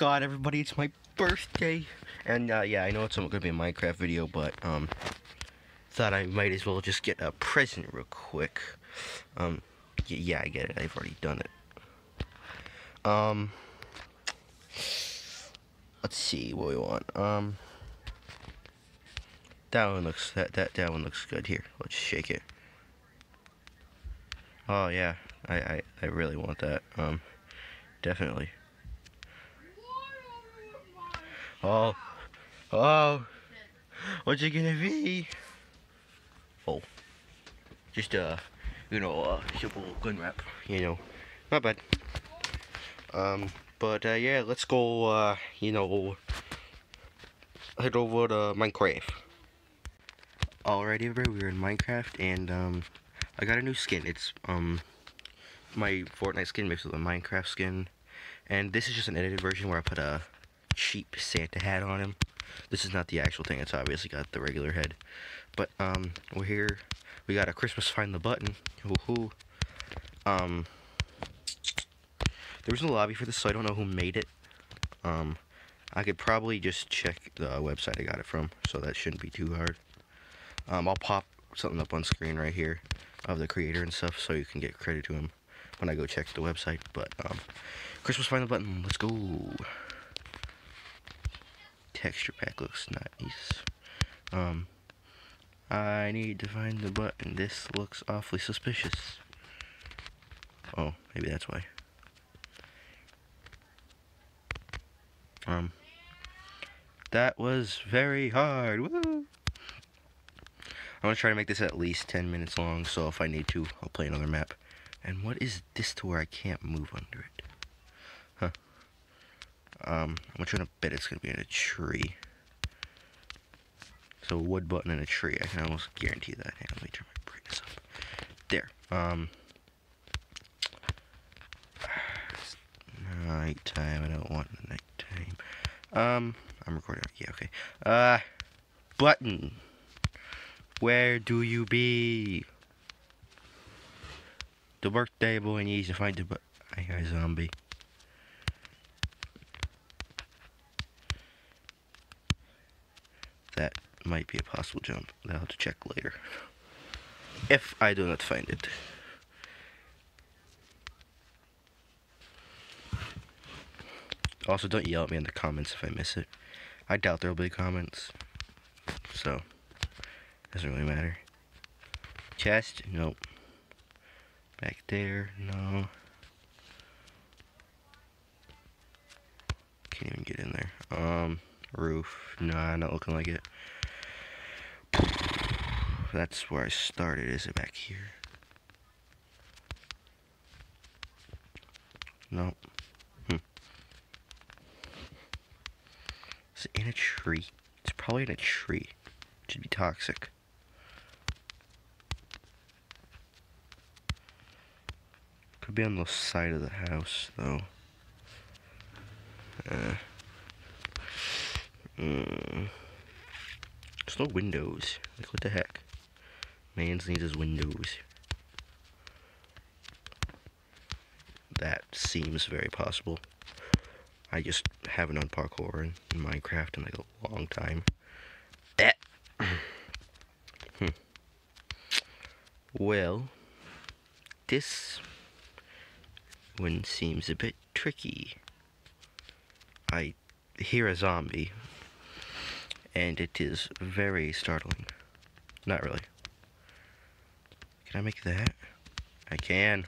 god, everybody, it's my birthday. And uh, yeah, I know it's to be a Minecraft video, but um, thought I might as well just get a present real quick. Um, yeah, I get it. I've already done it. Um, let's see what we want. Um, that one looks that that that one looks good. Here, let's shake it. Oh yeah, I I I really want that. Um, definitely. Oh, oh, what's it gonna be? Oh, just uh, you know, uh, simple gun wrap. You know, not bad. Um, but uh, yeah, let's go. Uh, you know, head over to Minecraft. Alrighty, everybody, we're in Minecraft, and um, I got a new skin. It's um, my Fortnite skin mixed with a Minecraft skin, and this is just an edited version where I put a cheap Santa hat on him. This is not the actual thing. It's obviously got the regular head. But um, we're here. We got a Christmas find the button. Hoo hoo. Um, there was no lobby for this, so I don't know who made it. Um, I could probably just check the website I got it from, so that shouldn't be too hard. Um, I'll pop something up on screen right here of the creator and stuff, so you can get credit to him when I go check the website. But um, Christmas find the button. Let's go texture pack looks nice. Um, I need to find the button. This looks awfully suspicious. Oh, maybe that's why. Um, that was very hard. Woo! I'm gonna try to make this at least 10 minutes long, so if I need to, I'll play another map. And what is this to where I can't move under it? Um, I'm trying to bet it's gonna be in a tree. So a wood button in a tree. I can almost guarantee that. Hang on, let me turn my brightness up. There. Um. Nighttime. I don't want the nighttime. Um. I'm recording. Yeah. Okay. Uh. Button. Where do you be? The birthday boy needs to find the but. I got a zombie. That might be a possible jump. I'll have to check later. If I do not find it. Also, don't yell at me in the comments if I miss it. I doubt there'll be comments. So, doesn't really matter. Chest? Nope. Back there? No. Can't even get in there. Um roof. Nah, not looking like it. That's where I started. Is it back here? No. Hmm. Is it in a tree? It's probably in a tree. It should be toxic. Could be on the side of the house, though. Uh. Mm. There's no windows. Like, what the heck? Man's needs his windows. That seems very possible. I just haven't done parkour in, in Minecraft in like a long time. Eh. hmm. Well, this one seems a bit tricky. I hear a zombie, and it is very startling. Not really. Can I make that? I can.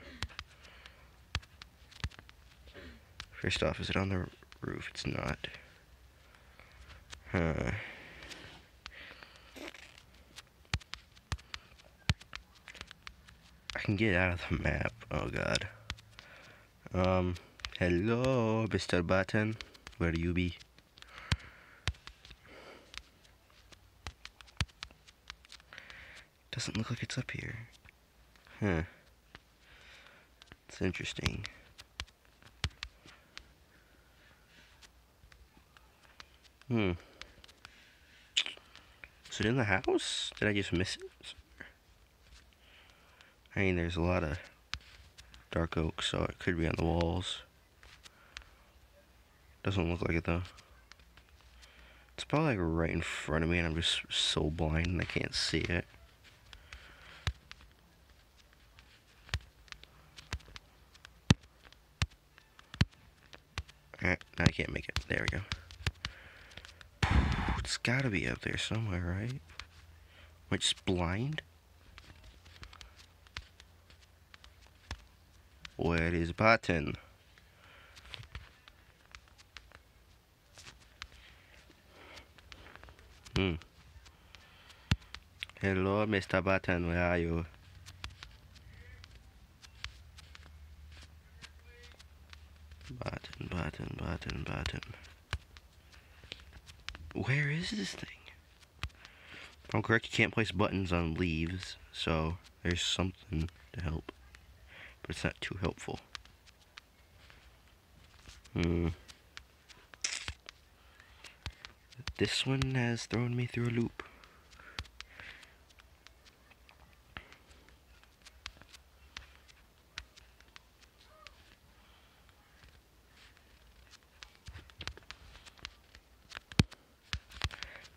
First off, is it on the roof? It's not. Huh. I can get out of the map. Oh god. Um, hello, Mr. Button. Where do you be? Doesn't look like it's up here. Huh. It's interesting. Hmm. Is it in the house? Did I just miss it? I mean, there's a lot of dark oak, so it could be on the walls. Doesn't look like it though. It's probably like right in front of me and I'm just so blind I can't see it. Alright, now I can't make it. There we go. It's gotta be up there somewhere, right? Am I blind? Where is button? Hmm. Hello, Mr. Button, where are you? Button, button, button, button. Where is this thing? If I'm correct, you can't place buttons on leaves, so there's something to help. But it's not too helpful. Hmm. This one has thrown me through a loop.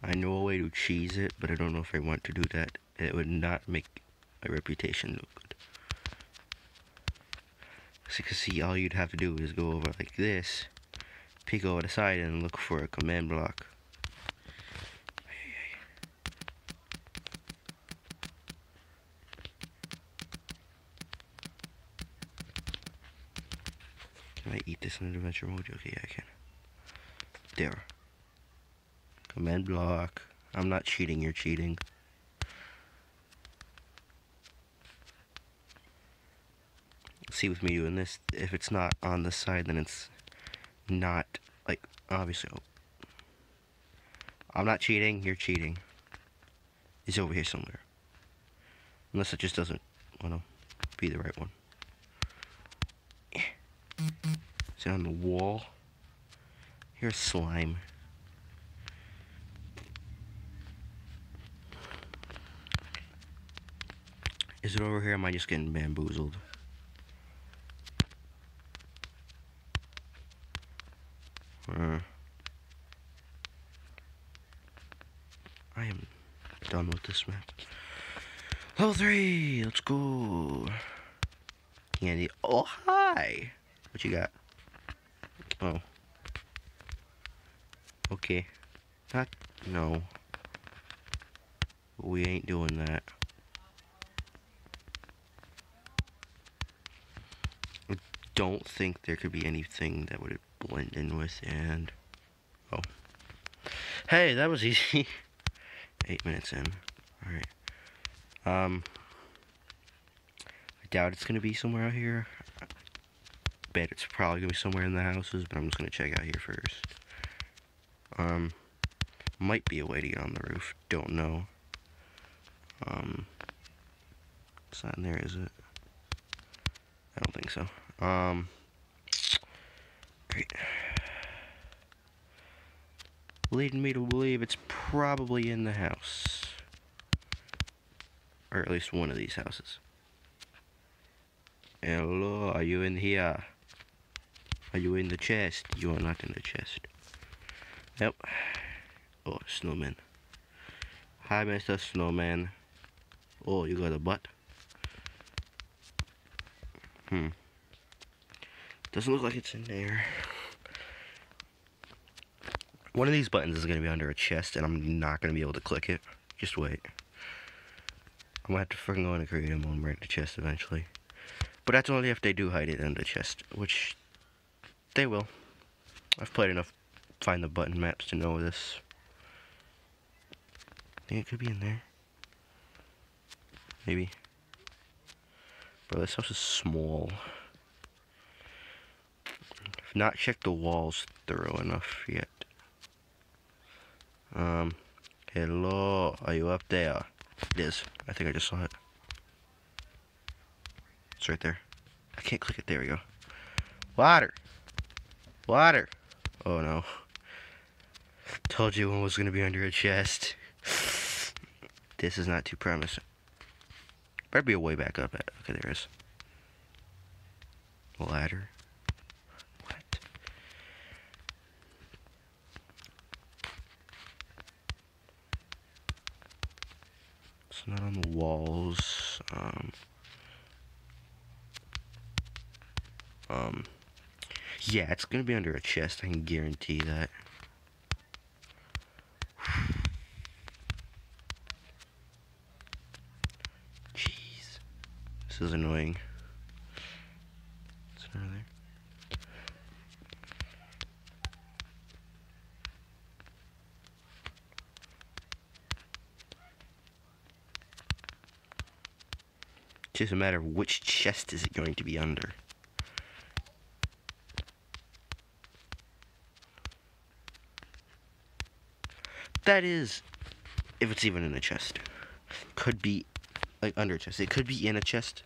I know a way to cheese it, but I don't know if I want to do that. It would not make my reputation look good. So you can see, all you'd have to do is go over like this, peek over the side, and look for a command block. Can I eat this in adventure mode? Okay, I can. There. Command block. I'm not cheating, you're cheating. See with me doing this, if it's not on the side, then it's not, like, obviously. Oh. I'm not cheating, you're cheating. It's over here somewhere. Unless it just doesn't want to be the right one. Is it on the wall? Here's slime. Is it over here? Am I just getting bamboozled? Uh, I am done with this map. Level 3! Let's go! Candy. Oh, hi! What you got? Oh. Okay. Not. No. We ain't doing that. I don't think there could be anything that would blend in with and. Oh. Hey, that was easy. Eight minutes in. Alright. Um. I doubt it's gonna be somewhere out here bet it's probably gonna be somewhere in the houses, but I'm just gonna check out here first. Um, might be a way to get on the roof. Don't know. Um, it's not in there, is it? I don't think so. Um, great. Leading me to believe it's probably in the house. Or at least one of these houses. Hello, are you in here? Are you in the chest? You are not in the chest. Yep. Oh, snowman. Hi, Mr. Snowman. Oh, you got a butt? Hmm. Doesn't look like it's in there. One of these buttons is going to be under a chest, and I'm not going to be able to click it. Just wait. I'm going to have to freaking go into creative mode and break the chest eventually. But that's only if they do hide it in the chest, which they will. I've played enough find the button maps to know this. Think it could be in there. Maybe. Bro, this house is small. Not checked the walls thorough enough yet. Um, hello, are you up there? It is. I think I just saw it. It's right there. I can't click it. There we go. Water! Water. Oh no. Told you one was gonna be under a chest. This is not too promising. Better be a way back up. Okay, there is. Ladder. What? It's not on the walls. Um, um, yeah, it's gonna be under a chest. I can guarantee that. Jeez, this is annoying. It's under there. Just a matter of which chest is it going to be under. That is, if it's even in a chest. Could be, like, under a chest. It could be in a chest.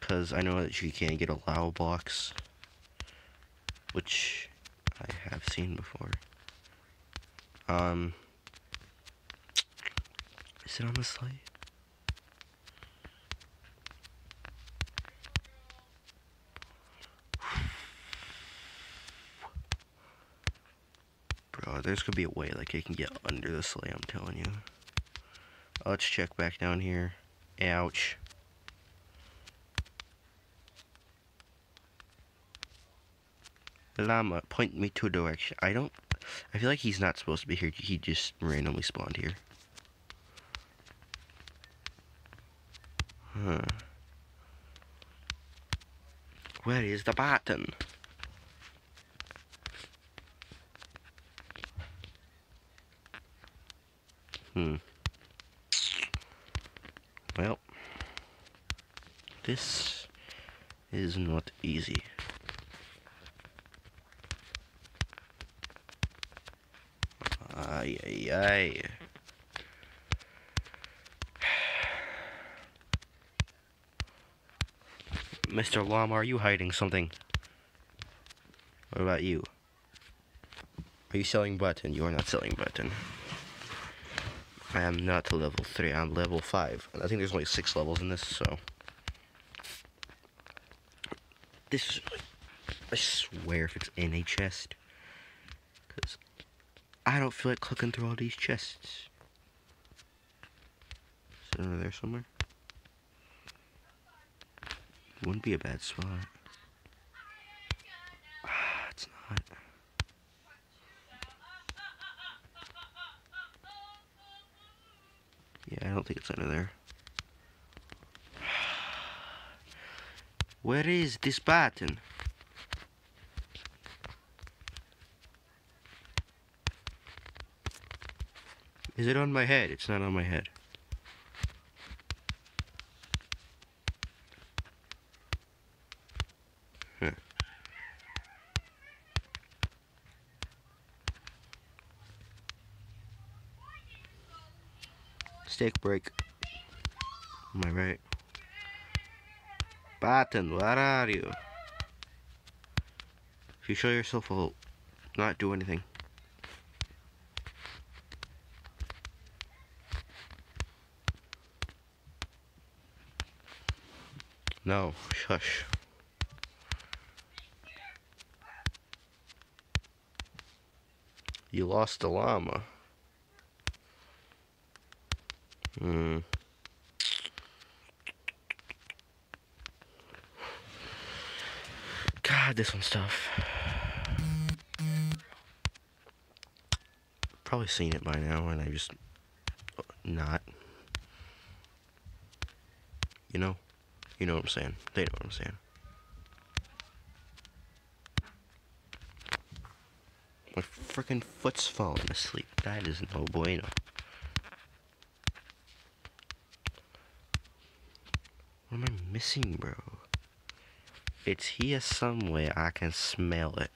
Because I know that you can get a Lao box. Which I have seen before. Um, is it on the slate? There's gonna be a way like it can get under the sleigh, I'm telling you. Let's check back down here. Ouch. Llama, point me to a direction. I don't... I feel like he's not supposed to be here. He just randomly spawned here. Huh. Where is the button? Hmm. Well, this is not easy. Ay, ay, ay. Mr. Llama, are you hiding something? What about you? Are you selling button? You are not selling button. I am not to level 3, I'm level 5. I think there's only 6 levels in this, so... This is... I swear if it's in a chest. Because I don't feel like clicking through all these chests. Is it under there somewhere? Wouldn't be a bad spot. Ah, it's not. Yeah, I don't think it's under there. Where is this button? Is it on my head? It's not on my head. Stick break. Am I right? Button, where are you? If you show yourself, I'll not do anything. No, shush. You lost a llama. Hmm. God, this one's tough. Probably seen it by now, and I just not. You know, you know what I'm saying. They know what I'm saying. My freaking foot's falling asleep. That is no bueno. What am I missing, bro? It's here somewhere. I can smell it.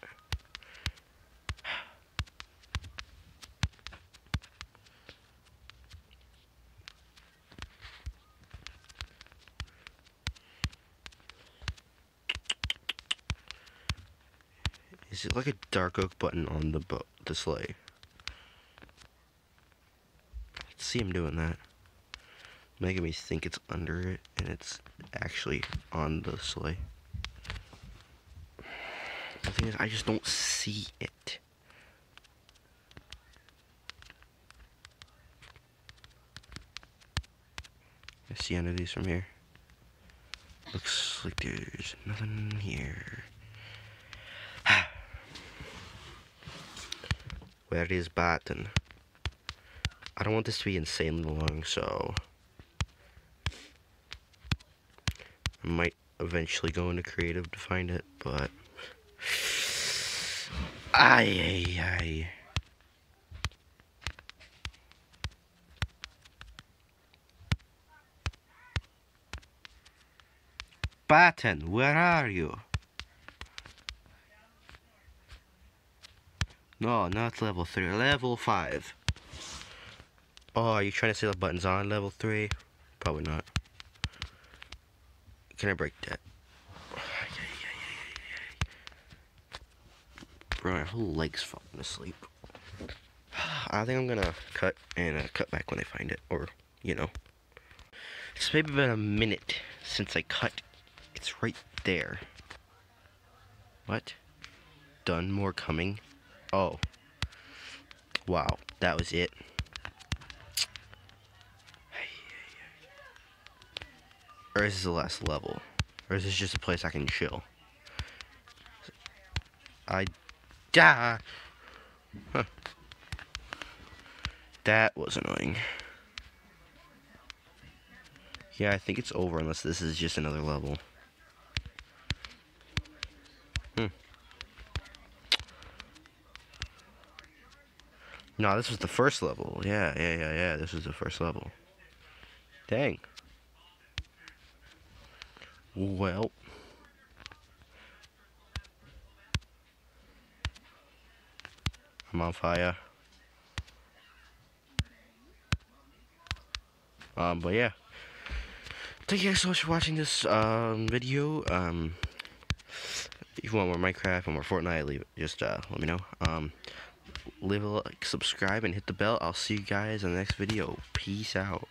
Is it like a dark oak button on the bo the sleigh? I see him doing that. Making me think it's under it and it's actually on the sleigh. The thing is, I just don't see it. I see under these from here. Looks like there's nothing here. Where is Batten? I don't want this to be insanely long, so Might eventually go into creative to find it, but ay ay ay. Batten, where are you? No, not level 3, level 5. Oh, are you trying to say the button's on level 3? Probably not. Can I break that? Bro, my whole leg's falling asleep. I think I'm gonna cut and uh, cut back when I find it, or, you know. It's maybe been a minute since I cut it's right there. What? Done more coming? Oh. Wow, that was it. Or is this the last level? Or is this just a place I can chill? I die. Huh. That was annoying. Yeah, I think it's over unless this is just another level. Hmm. No, this was the first level. Yeah, yeah, yeah, yeah. This was the first level. Dang. Well. I'm on fire. Um, but yeah. Thank you guys so much for watching this um, video. Um, if you want more Minecraft and more Fortnite, leave. Just uh, let me know. Um, leave a like, subscribe, and hit the bell. I'll see you guys in the next video. Peace out.